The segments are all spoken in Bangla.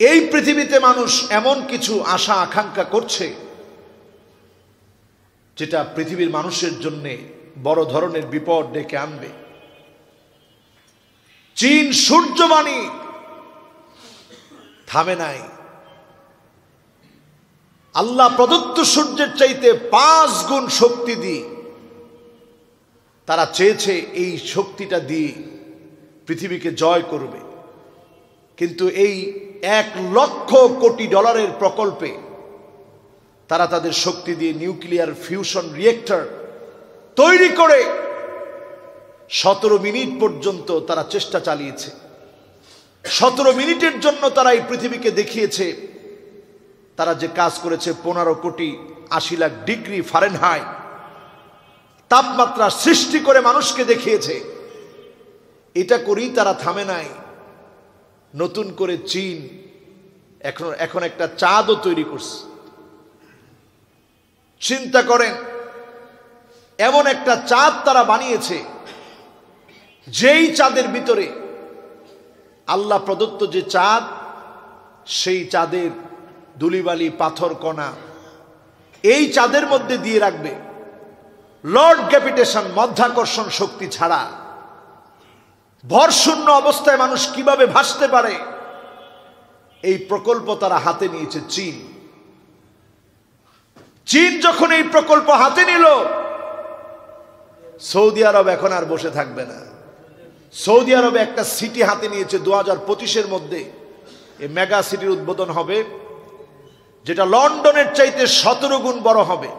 এই পৃথিবীতে মানুষ এমন কিছু আশা, আকাঙ্ক্ষা করছে যেটা পৃথিবীর মানুষের জন্য বড় ধরনের বিপদ ডেকে আনবে। চীন সূর্যবাণী থামে নাই। আল্লাহ প্রদত্ত সূর্যের চাইতে পাঁচ গুণ শক্তি দিয়ে তারা চেয়েছে এই শক্তিটা দিয়ে পৃথিবীকে জয় করবে। কিন্তু এই এক লক্ষ কোটি ডলারের প্রকল্পে তারা তাদের শক্তি দিয়ে নিউক্লিয়ার ফিউশন রিয়েক্টর তৈরি করে সতেরো মিনিট পর্যন্ত তারা চেষ্টা চালিয়েছে। সতেরো মিনিটের জন্য তারা এই পৃথিবীকে দেখিয়েছে। তারা যে কাজ করেছে পনেরো কোটি আশি লাখ ডিগ্রি ফারেনহাই তাপমাত্রা সৃষ্টি করে মানুষকে দেখিয়েছে। এটা করেই তারা থামে নাই। নতুন করে চীন এখন এখন একটা চাঁদও তৈরি করছে। চিন্তা করেন, এমন একটা চাঁদ তারা বানিয়েছে, যেই চাঁদের ভিতরে আল্লাহ প্রদত্ত যে চাঁদ, সেই চাঁদের দুলিবালি, পাথর কণা, এই চাঁদের মধ্যে দিয়ে রাখবে। লর্ড গ্যাপিটেশন মধ্যাকর্ষণ শক্তি ছাড়া ভরশূন্য অবস্থায় মানুষ কীভাবে ভাসতে পারে? এই প্রকল্প তারা হাতে নিয়েছে চীন। চীন যখন এই প্রকল্প হাতে নিল, সৌদি আরব এখন আর বসে থাকবে না। সৌদি আরবে একটা সিটি হাতে নিয়েছে দু হাজার পঁচিশের মধ্যে। এই মেগা সিটির উদ্বোধন হবে, যেটা লন্ডনের চাইতে সতেরো গুণ বড় হবে।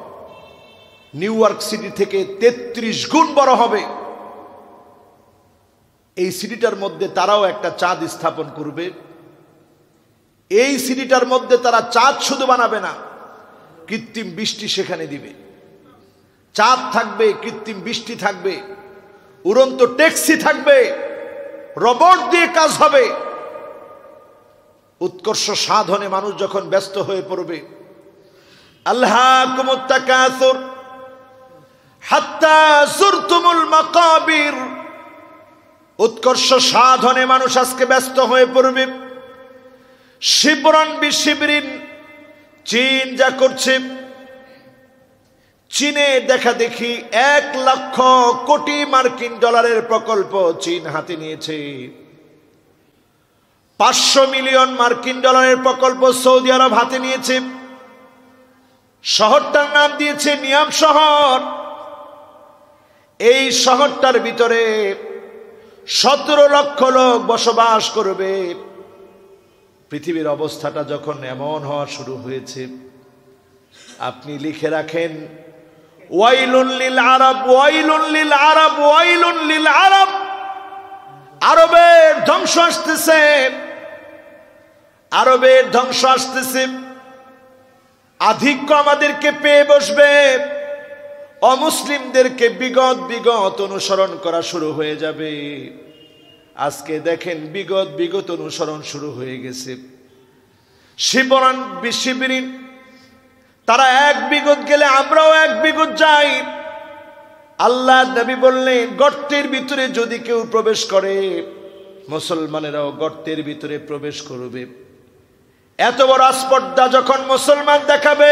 নিউ ইয়র্ক সিটি থেকে তেত্রিশ গুণ বড় হবে। এই সিটিটার মধ্যে তারাও একটা চাঁদ স্থাপন করবে। এই সিটিটার মধ্যে তারা চাঁদ শুধু বানাবে না, কৃত্রিম বৃষ্টি সেখানে দিবে। চাঁদ থাকবে, কৃত্রিম বৃষ্টি থাকবে, উড়ন্ত ট্যাক্সি থাকবে, রবট দিয়ে কাজ হবে। উৎকর্ষ সাধনে মানুষ যখন ব্যস্ত হয়ে পড়বে, আল্লাহ হাত্তা সুরতুমুল মাকাবির উৎকর্ষ সাধনে মানুষ আজকে ব্যস্ত হয়ে পড়বে। শিবরণ বিশিবরিন চীন যা করছে, চীনে দেখা দেখি এক লক্ষ কোটি মার্কিন ডলারের প্রকল্প চীন হাতে নিয়েছে। পাঁচশো মিলিয়ন মার্কিন ডলারের প্রকল্প সৌদি আরব হাতে নিয়েছে। শহরটার নাম দিয়েছে নিয়াম শহর এই শহরটার ভিতরে সতেরো লক্ষ লোক বসবাস করবে। পৃথিবীর অবস্থাটা যখন এমন হওয়া শুরু হয়েছে, আপনি লিখে রাখেন ওয়াইলুল্লিল আরব ওয়াইলুল্লিল আরব ওয়াইলুল্লিল আরব। আরবের ধ্বংস আসতেছে। আরবের ধ্বংস আসতেছে। আধিক্য আমাদেরকে পেয়ে বসবে। অমুসলিমদেরকে বিগত বিগত অনুসরণ করা শুরু হয়ে যাবে। আজকে দেখেন বিগত বিগত অনুসরণ শুরু হয়ে গেছে। শিবরান শিবিরিন, তারা এক বিগত গেলে আমরাও এক বিগত যাই। আল্লাহ নবী বললেন, গর্তের ভিতরে যদি কেউ প্রবেশ করে, মুসলমানেরাও গর্তের ভিতরে প্রবেশ করবে। এত বড় আস্পর্ধা যখন মুসলমান দেখাবে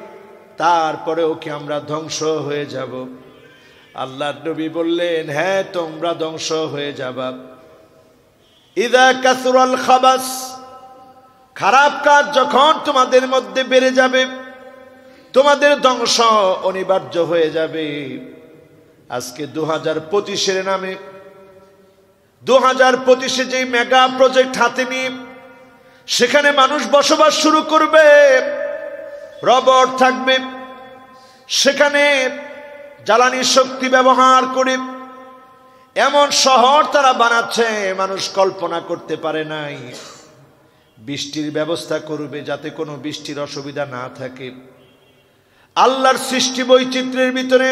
তারপরেও কি আমরা ধ্বংস হয়ে যাব? আল্লাহ নবী বললেন হ্যাঁ তোমরা ধ্বংস হয়ে যাবা। ইদা কাসুরাল খাবাস খারাপ কাজ যখন তোমাদের মধ্যে বেড়ে যাবে, তোমাদের ধ্বংস অনিবার্য হয়ে যাবে। আজকে দু হাজার পঁচিশের নামে দু হাজার পঁচিশে যে মেগা প্রজেক্ট হাতে নিয়ে, সেখানে মানুষ বসবাস শুরু করবে। রবট থাকবে। সেখানে জ্বালানি শক্তি ব্যবহার করে এমন শহর তারা বানাচ্ছে, মানুষ কল্পনা করতে পারে নাই। বৃষ্টির ব্যবস্থা করবে যাতে কোনো বৃষ্টির অসুবিধা না থাকে। আল্লাহর সৃষ্টি বৈচিত্র্যের ভিতরে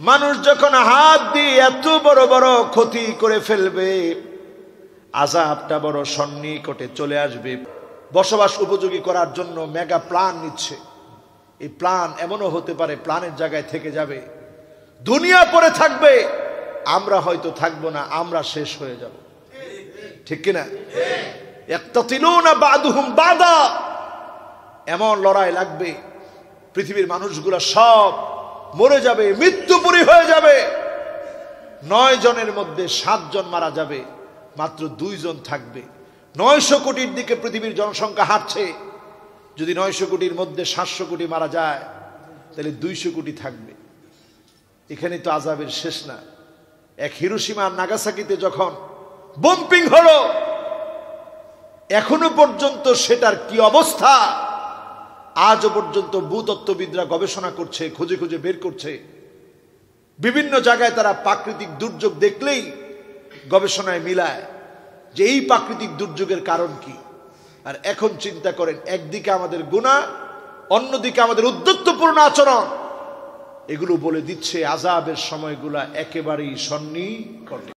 মানুষ যখন হাত দিয়ে এত বড় বড় ক্ষতি করে ফেলবে, আজাবটা বড় সন্নিকটে চলে আসবে। বসবাস উপযোগী করার জন্য মেগা প্ল্যান নিচ্ছে। এই প্ল্যান এমনও হতে পারে প্ল্যানের জায়গায় থেকে যাবে। দুনিয়া পরে থাকবে, আমরা হয়তো থাকব না, আমরা শেষ হয়ে যাব। ঠিক কিনা? বাদা। এমন লড়াই লাগবে, পৃথিবীর মানুষগুলো সব মরে যাবে মৃত্যুপুরী হয়ে যাবে। নয় জনের মধ্যে সাতজন মারা যাবে, মাত্র দুইজন থাকবে। নয়শো কোটির দিকে পৃথিবীর জনসংখ্যা হাঁটছে যদি নয়শো কোটির মধ্যে সাতশো কোটি মারা যায়, তাহলে দুইশো কোটি থাকবে। এখানে তো আজাবের শেষ না। এক হিরোসীমা নাগাসাকিতে যখন বম্পিং হলো, এখনও পর্যন্ত সেটার কি অবস্থা? আজও পর্যন্ত ভূতত্ত্ববিদরা গবেষণা করছে, খুঁজে খুঁজে বের করছে। বিভিন্ন জায়গায় তারা প্রাকৃতিক দুর্যোগ দেখলেই গবেষণায় মিলায়। যে এই প্রাকৃতিক দুর্যোগের কারণ কি? আর এখন চিন্তা করেন, একদিকে আমাদের গুণা, অন্যদিকে আমাদের উদ্যত্তপূর্ণ আচরণ। এগুলো বলে দিচ্ছে আজাবের সময়গুলা একেবারেই সন্নিকটে।